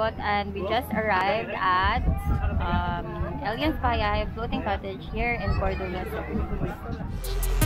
and we just arrived at um, Allianz Payay Floating Cottage here in Cordova.